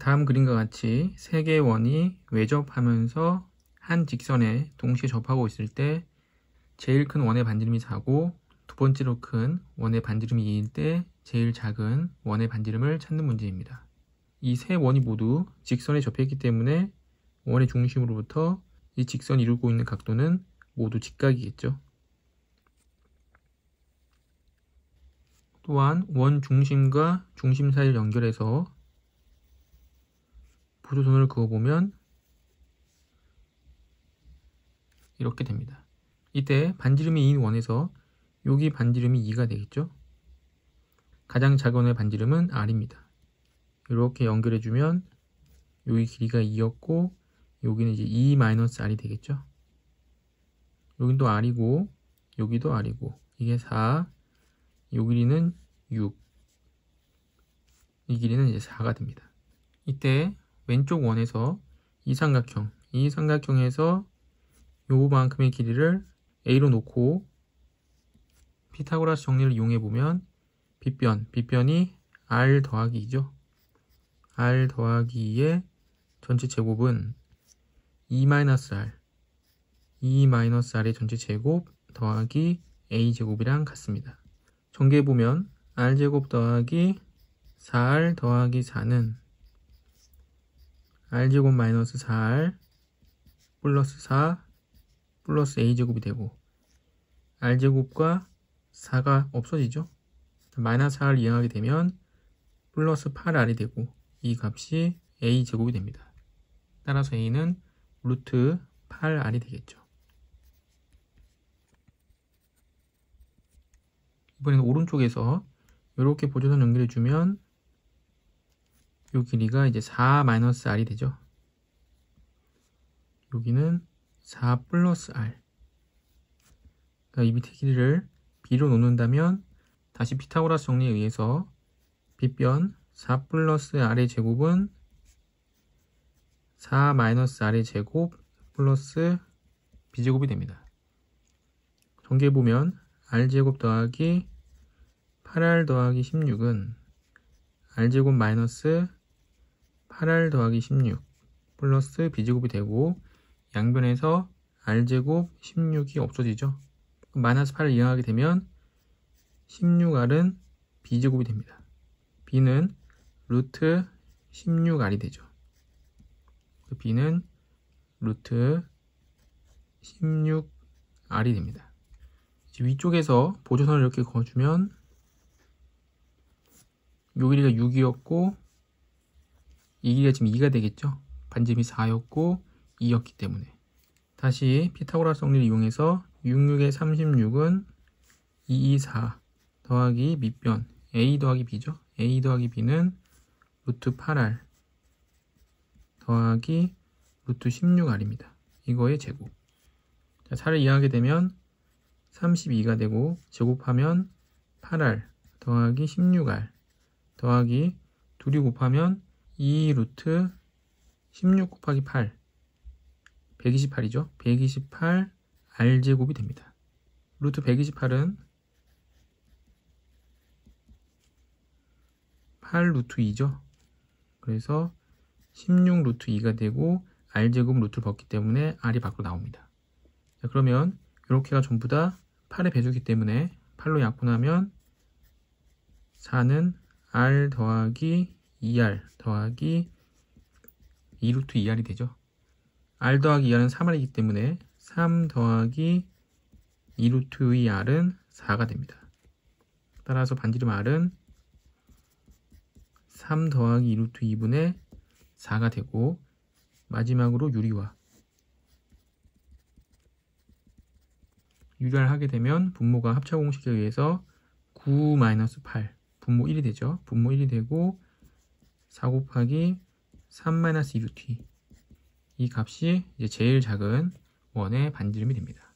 다음 그림과 같이 세 개의 원이 외접하면서 한 직선에 동시에 접하고 있을 때 제일 큰 원의 반지름이 4고 두 번째로 큰 원의 반지름이 2일 때 제일 작은 원의 반지름을 찾는 문제입니다. 이 세 원이 모두 직선에 접했기 때문에 원의 중심으로부터 이 직선이 이루고 있는 각도는 모두 직각이겠죠. 또한 원 중심과 중심 사이를 연결해서 보조선을 그어보면 이렇게 됩니다. 이때 반지름이 2인 원에서 여기 반지름이 2가 되겠죠. 가장 작은 원의 반지름은 R입니다. 이렇게 연결해주면 여기 길이가 2였고 여기는 이제 2-R이 되겠죠. 여긴 또 R이고 여기도 R이고 이게 4, 요 길이는 6, 이 길이는 이제 4가 됩니다. 이때 왼쪽 원에서 이 삼각형, 이 삼각형에서 요만큼의 길이를 A로 놓고 피타고라스 정리를 이용해 보면 빗변, 빗변이 R 더하기 2죠. R 더하기 2의 전체 제곱은 2-R, 2-R의 전체 제곱 더하기 A제곱이랑 같습니다. 전개해 보면 R제곱 더하기 4R 더하기 4는 R제곱 마이너스 4R 플러스 4 플러스 A제곱이 되고 R제곱과 4가 없어지죠. 마이너스 4를 이용하게 되면 플러스 8R이 되고 이 값이 A제곱이 됩니다. 따라서 A는 루트 8R이 되겠죠. 이번에는 오른쪽에서 이렇게 보조선 연결해 주면 이 길이가 이제 4-r이 되죠. 여기는 4 플러스 r 그러니까 이 밑에 길이를 b로 놓는다면 다시 피타고라스 정리에 의해서 빗변 4 플러스 r의 제곱은 4 마이너스 r의 제곱 플러스 b제곱이 됩니다. 전개해보면 r제곱 더하기 8r 더하기 16은 r제곱 마이너스 8r 더하기 16 플러스 b제곱이 되고 양변에서 r제곱 16이 없어지죠. 마이너스 8을 이용하게 되면 16r은 b제곱이 됩니다. b는 루트 16r이 되죠. b는 루트 16r이 됩니다. 위쪽에서 보조선을 이렇게 그어주면 요 길이가 6이었고 이 길이가 지금 2가 되겠죠. 반지름이 4였고 2였기 때문에 다시 피타고라스 정리를 이용해서 66의 36은 224 더하기 밑변 a 더하기 b죠. a 더하기 b는 루트 8r 더하기 루트 16r입니다. 이거의 제곱. 자, 4를 이해하게 되면 32가 되고 제곱하면 8r 더하기 16r 더하기 둘이 곱하면 2 루트 16 곱하기 8 128이죠. 128 r제곱이 됩니다. 루트 128은 8 루트 2죠. 그래서 16 루트 2가 되고 r제곱 루트를 벗기 때문에 r이 밖으로 나옵니다. 자, 그러면 이렇게가 전부 다 8의 배수기 때문에 8로 약분하면 4는 r 더하기 2r 더하기 2루트 2r이 되죠. r 더하기 2r은 3r이기 때문에 3 더하기 2루트 2r은 4가 됩니다. 따라서 반지름 r은 3 더하기 2루트 2분의 4가 되고 마지막으로 유리화 유리화를 하게 되면 분모가 합차 공식에 의해서 9-8 분모 1이 되죠. 분모 1이 되고 4 곱하기 3-2루트 이 값이 이제 제일 작은 원의 반지름이 됩니다.